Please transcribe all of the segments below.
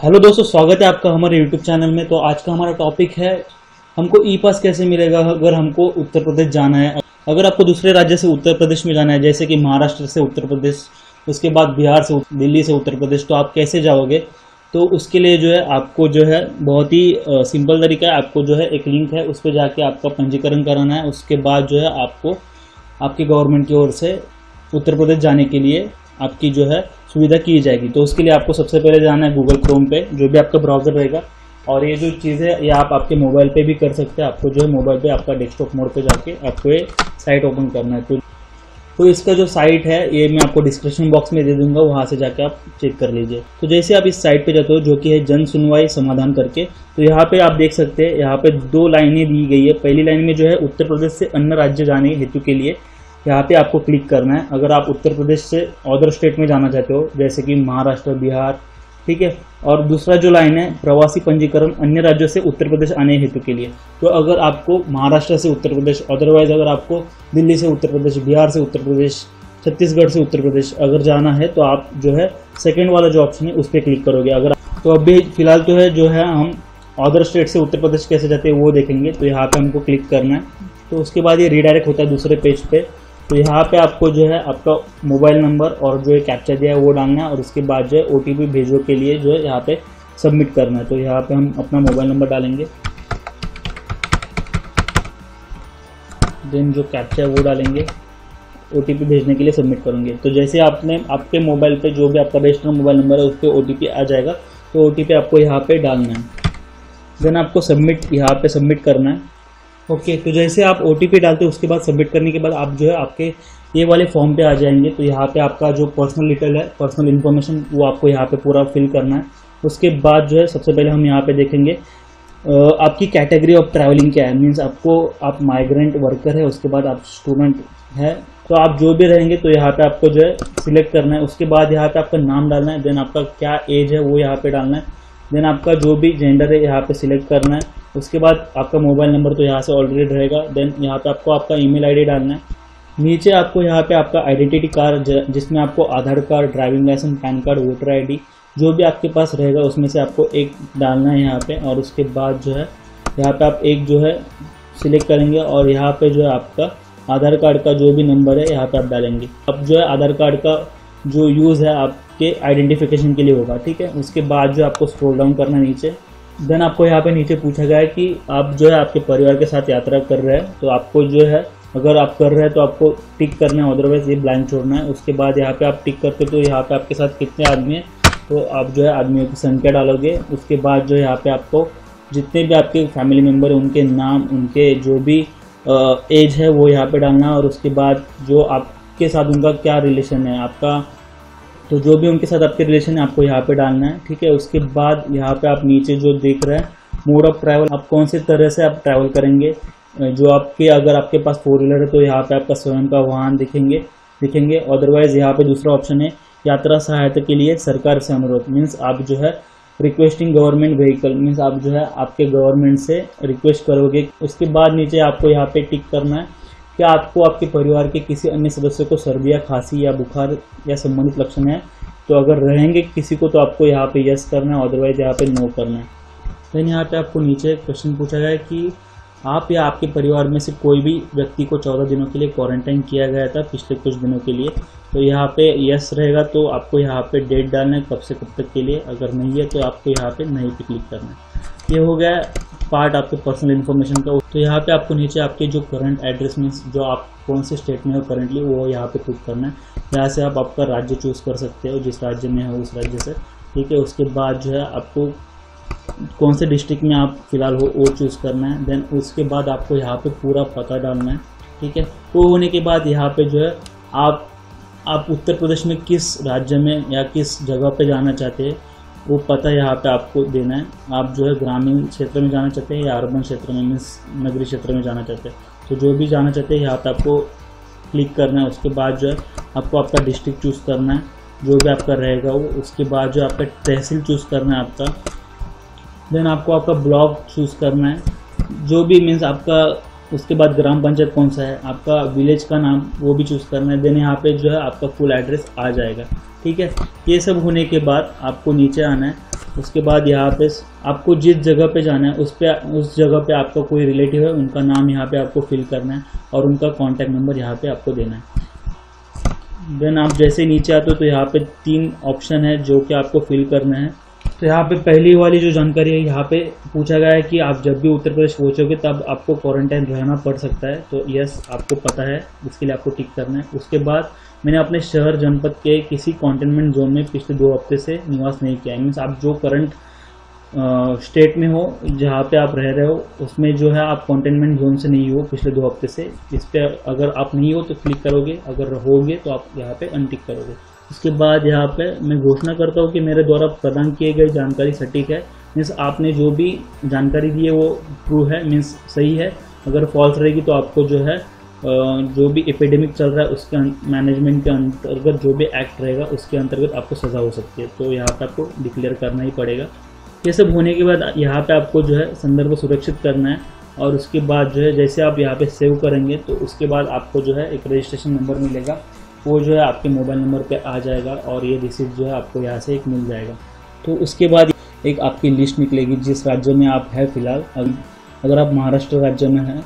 Hello दोस्तों, स्वागत है आपका हमारे यूट्यूब चैनल में। तो आज का हमारा टॉपिक है, हमको ई पास कैसे मिलेगा अगर हमको उत्तर प्रदेश जाना है? अगर आपको दूसरे राज्य से उत्तर प्रदेश में जाना है, जैसे कि महाराष्ट्र से उत्तर प्रदेश, उसके बाद बिहार से दिल्ली से उत्तर प्रदेश तो आप कैसे जाओगे? तो उसके लिए जो है, आपको जो है, बहुत ही सिंपल तरीका है। आपको जो है, एक लिंक है, उस पर जाके आपका पंजीकरण कराना है। उसके बाद जो है, आपको आपके गवर्नमेंट की ओर से उत्तर प्रदेश जाने के लिए आपकी जो है सुविधा की जाएगी। तो उसके लिए आपको सबसे पहले जाना है गूगल क्रोम पे, जो भी आपका ब्राउज़र रहेगा। और ये जो चीज़ है, ये आप आपके मोबाइल पे भी कर सकते हैं। आपको जो है मोबाइल पे आपका डेस्कटॉप मोड पे जाके आपको ये साइट ओपन करना है। तो तो इसका जो साइट है, ये मैं आपको डिस्क्रिप्शन बॉक्स में दे दूँगा। वहाँ से जाके आप चेक कर लीजिए। तो जैसे आप इस साइट पे जाते हो, जो कि है जन सुनवाई समाधान करके तो यहाँ पे आप देख सकते हैं, यहाँ पे दो लाइनें दी गई है। पहली लाइन में जो है, उत्तर प्रदेश से अन्य राज्य जाने हेतु के लिए। यहाँ पे आपको क्लिक करना है। अगर आप उत्तर प्रदेश से अदर स्टेट में जाना चाहते हो, जैसे कि महाराष्ट्र, बिहार, ठीक है? और दूसरा जो लाइन है, प्रवासी पंजीकरण अन्य राज्यों से उत्तर प्रदेश आने हेतु के लिए। तो अगर आपको महाराष्ट्र से उत्तर प्रदेश अदरवाइज़ अगर आपको दिल्ली से उत्तर प्रदेश, बिहार से उत्तर प्रदेश, छत्तीसगढ़ से उत्तर प्रदेश अगर जाना है तो आप जो है सेकेंड वाला जो ऑप्शन है, उस पर क्लिक करोगे। अगर तो अभी फ़िलहाल तो है, जो है हम अदर स्टेट से उत्तर प्रदेश कैसे जाते हैं, वो देखेंगे। तो यहाँ पे हमको क्लिक करना है। तो उसके बाद ये रिडायरेक्ट होता है दूसरे पेज पे। तो यहाँ पे आपको जो है आपका मोबाइल नंबर और जो है कैप्चर दिया है वो डालना है और उसके बाद जो है ओ टी के लिए जो है यहाँ पे सबमिट करना है। तो यहाँ पे हम अपना मोबाइल नंबर डालेंगे। देन जो कैप्चर है वो डालेंगे। ओटीपी भेजने के लिए सबमिट करेंगे। तो जैसे आपने आपके मोबाइल पे जो भी आपका रजिस्टर मोबाइल नंबर है उस पर ओ आ जाएगा। तो ओटीपी आपको यहाँ पे डालना है। देन आपको सबमिट यहाँ पे सबमिट करना है। ओके तो जैसे आप ओटीपी डालते हो, उसके बाद सबमिट करने के बाद आप जो है आपके ये वाले फॉर्म पे आ जाएँगे। तो यहाँ पे आपका जो पर्सनल डिटेल है पर्सनल इन्फॉर्मेशन वो आपको यहाँ पे पूरा फिल करना है। उसके बाद जो है, सबसे पहले हम यहाँ पे देखेंगे आपकी कैटेगरी ऑफ़ ट्रैवलिंग क्या है? मीन्स आपको, आप माइग्रेंट वर्कर है, उसके बाद आप स्टूडेंट है। तो आप जो भी रहेंगे तो यहाँ पे आपको जो है सिलेक्ट करना है। उसके बाद यहाँ पे आपका नाम डालना है देन आपका क्या एज है, वो यहाँ पे डालना है। देन आपका जो भी जेंडर है, यहाँ पे सिलेक्ट करना है। उसके बाद आपका मोबाइल नंबर तो यहाँ से ऑलरेडी रहेगा। देन यहाँ पे आपको आपका ईमेल आईडी डालना है। नीचे आपको यहाँ पे आपका आइडेंटिटी कार्ड जिसमें आपको Aadhaar card driving licence PAN card voter ID जो भी आपके पास रहेगा, उसमें से आपको एक डालना है यहाँ पे और उसके बाद जो है, यहाँ पे आप एक जो है सिलेक्ट करेंगे और यहाँ पे जो है आपका आधार कार्ड का जो भी नंबर है, यहाँ पे आप डालेंगे। अब जो है आधार कार्ड का जो यूज़ है आपके आइडेंटिफिकेशन के लिए होगा, ठीक है? उसके बाद जो आपको स्क्रॉल डाउन करना नीचे। देन आपको यहाँ पे नीचे पूछा गया है कि आप जो है आपके परिवार के साथ यात्रा कर रहे हैं तो आपको जो है, अगर आप कर रहे हैं तो आपको टिक करना है अदरवाइज़ ये ब्लैंक छोड़ना है। उसके बाद यहाँ पे आप टिक करते तो यहाँ पे आपके साथ कितने आदमी हैं तो आप जो है आदमियों की संख्या डालोगे। उसके बाद जो है यहाँ पे आपको जितने भी आपके फैमिली मेंबर हैं, उनके नाम, उनके जो भी एज है, वो यहाँ पे डालना है। और उसके बाद जो आपके साथ उनका क्या रिलेशन है, आपका तो जो भी उनके साथ आपके रिलेशन है, आपको यहाँ पे डालना है, ठीक है? उसके बाद यहाँ पे आप नीचे जो देख रहे हैं मोड ऑफ़ ट्रैवल आप कौन से तरह से आप ट्रैवल करेंगे? जो आपके, अगर आपके पास फोर व्हीलर है तो यहाँ पे आपका स्वयं का वाहन दिखेंगे दिखेंगे। अदरवाइज़ यहाँ पे दूसरा ऑप्शन है, यात्रा सहायता के लिए सरकार से अनुरोध। मीन्स आप जो है रिक्वेस्टिंग गवर्नमेंट व्हीकल मीन्स आप जो है, आपके गवर्नमेंट से रिक्वेस्ट करोगे। उसके बाद नीचे आपको यहाँ पे टिक करना है। क्या आपको आपके परिवार के किसी अन्य सदस्य को सर्दी या खांसी या बुखार या संबंधित लक्षण है? तो अगर रहेंगे किसी को तो आपको यहाँ पे यस करना है अदरवाइज़ यहाँ पे नो करना है। देन यहाँ पे आपको नीचे क्वेश्चन पूछा गया है कि आप या आपके परिवार में से कोई भी व्यक्ति को चौदह दिनों के लिए क्वारंटाइन किया गया था पिछले कुछ दिनों के लिए तो यहाँ पे यस रहेगा तो आपको यहाँ पे डेट डालना है कब से कब तक के लिए। अगर नहीं है तो आपको यहाँ पे नहीं पे क्लिक करना है। ये हो गया पार्ट आपके पर्सनल इन्फॉर्मेशन का तो यहाँ पे आपको नीचे आपके जो करंट एड्रेस मीन्स जो आप कौन से स्टेट में हो करंटली वो यहाँ पे क्लिक करना है। यहाँ से आप आपका राज्य चूज़ कर सकते हो, जिस राज्य में हो, उस राज्य से। ठीक है, उसके बाद जो है आपको कौन से डिस्ट्रिक्ट में आप फ़िलहाल हो, वो चूज़ करना है। देन उसके बाद आपको यहाँ पे पूरा पता डालना है। ठीक है, वो होने के बाद यहाँ पे जो है आप आप उत्तर प्रदेश में किस राज्य में या किस जगह पे जाना चाहते हैं वो पता यहाँ पे आपको देना है। आप जो है ग्रामीण क्षेत्र में जाना चाहते हैं या अर्बन क्षेत्र में मीन्स नगरीय क्षेत्र में जाना चाहते हैं। तो जो भी जाना चाहते हैं, यहाँ पे आपको क्लिक करना है। उसके बाद जो है आपको आपका डिस्ट्रिक्ट चूज़ करना है। जो भी आपका रहेगा वो, उसके बाद जो आपका तहसील चूज़ करना है आपका। देन आपको आपका ब्लॉक चूज़ करना है। जो भी मीन्स आपका उसके बाद ग्राम पंचायत कौन सा है? आपका विलेज का नाम, वो भी चूज़ करना है। देन यहाँ पे जो है आपका फुल एड्रेस आ जाएगा। ठीक है? ये सब होने के बाद आपको नीचे आना है। उसके बाद यहाँ पे आपको जिस जगह पे जाना है, उस पे उस जगह पे आपका कोई रिलेटिव है, उनका नाम यहाँ पे आपको फिल करना है और उनका कॉन्टैक्ट नंबर यहाँ पे आपको देना है। देन आप जैसे नीचे आते हो तो यहाँ पे तीन ऑप्शन है जो कि आपको फिल करना है। तो यहाँ पे पहली वाली जो जानकारी है, यहाँ पे पूछा गया है कि आप जब भी उत्तर प्रदेश पहुँचोगे, तब आपको क्वारंटाइन रहना पड़ सकता है। तो यस आपको पता है, इसके लिए आपको टिक करना है। उसके बाद मैंने अपने शहर जनपद के किसी कॉन्टेनमेंट जोन में पिछले दो हफ़्ते से निवास नहीं किया है। मीन्स आप जो करंट स्टेट में हो, जहाँ पे आप रह रहे हो, उसमें जो है आप कंटेनमेंट जोन से नहीं हो पिछले दो हफ़्ते से। इस पर अगर आप नहीं हो तो क्लिक करोगे। अगर रहोगे तो आप यहाँ पे अनटिक करोगे। उसके बाद यहाँ पे मैं घोषणा करता हूँ कि मेरे द्वारा प्रदान किए गए जानकारी सटीक है। मीन्स आपने जो भी जानकारी दी है वो ट्रू है, मीन्स सही है। अगर फॉल्स रहेगी तो आपको जो है जो भी एपिडेमिक चल रहा है उसके मैनेजमेंट के अंतर्गत जो भी एक्ट रहेगा उसके अंतर्गत आपको सज़ा हो सकती है। तो यहाँ पे आपको डिक्लेयर करना ही पड़ेगा। ये सब होने के बाद यहाँ पे आपको जो है संदर्भ सुरक्षित करना है और उसके बाद जो है जैसे आप यहाँ पे सेव करेंगे तो उसके बाद आपको जो है एक रजिस्ट्रेशन नंबर मिलेगा। वो जो है आपके मोबाइल नंबर पे आ जाएगा और ये रिसिप्ट जो है आपको यहाँ से एक मिल जाएगा। तो उसके बाद एक आपकी लिस्ट निकलेगी, जिस राज्य में आप हैं फ़िलहाल। अगर आप महाराष्ट्र राज्य में हैं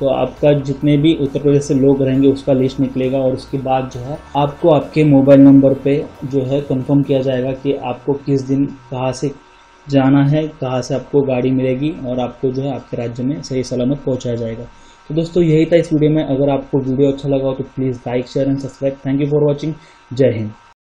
तो आपका जितने भी उत्तर प्रदेश से लोग रहेंगे, उसका लिस्ट निकलेगा और उसके बाद जो है आपको आपके मोबाइल नंबर पे जो है कंफर्म किया जाएगा कि आपको किस दिन कहाँ से जाना है, कहाँ से आपको गाड़ी मिलेगी और आपको जो है आपके राज्य में सही सलामत पहुँचाया जाएगा। तो दोस्तों, यही था इस वीडियो में। अगर आपको वीडियो अच्छा लगा हो तो please like, share and subscribe. Thank you for watching जय हिंद।